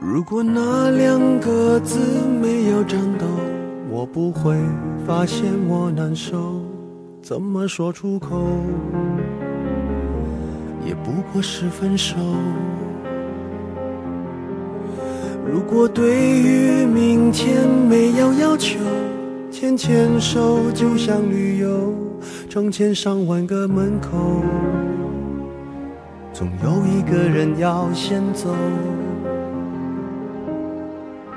如果那两个字没有颤抖，我不会发现我难受。怎么说出口，也不过是分手。如果对于明天没有要求，牵牵手就像旅游，成千上万个门口，总有一个人要先走。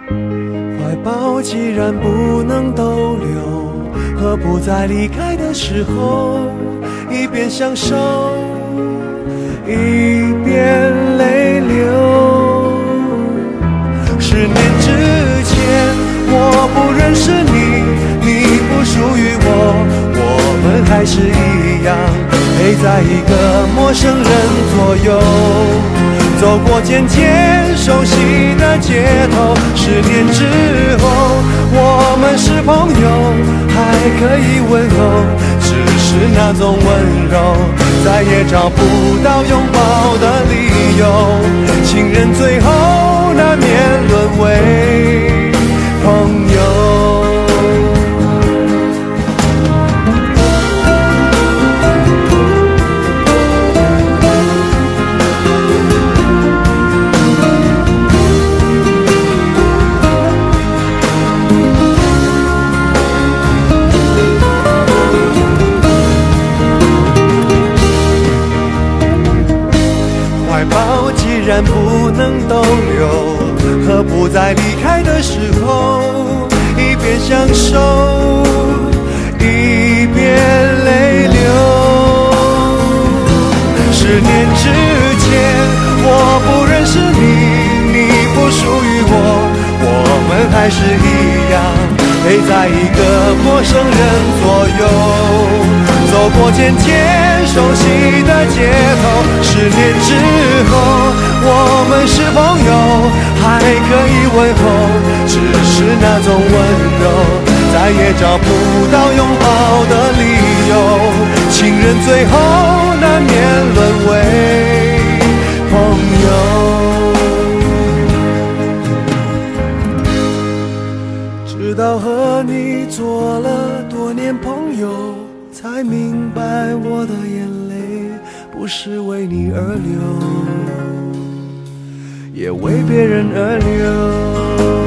怀抱既然不能逗留，何不在离开的时候，一边享受，一还是一样陪在一个陌生人左右。走过渐渐熟悉的街头，十年之后，我们是朋友，还可以问候，只是那种温柔，再也找不到拥抱的理由。不能逗留，何不在离开的时候，一边享受，一边泪流？十年之前，我不认识你，你不属于我，我们还是一样陪在一个陌生人左右。走过渐渐熟悉的街头，十年之后，我们是朋友，还可以问候，只是那种温柔，再也找不到拥抱的理由。情人最后难免沦为朋友，直到和你做了多年朋友。才明白我的眼泪不是为你而流，也为别人而流。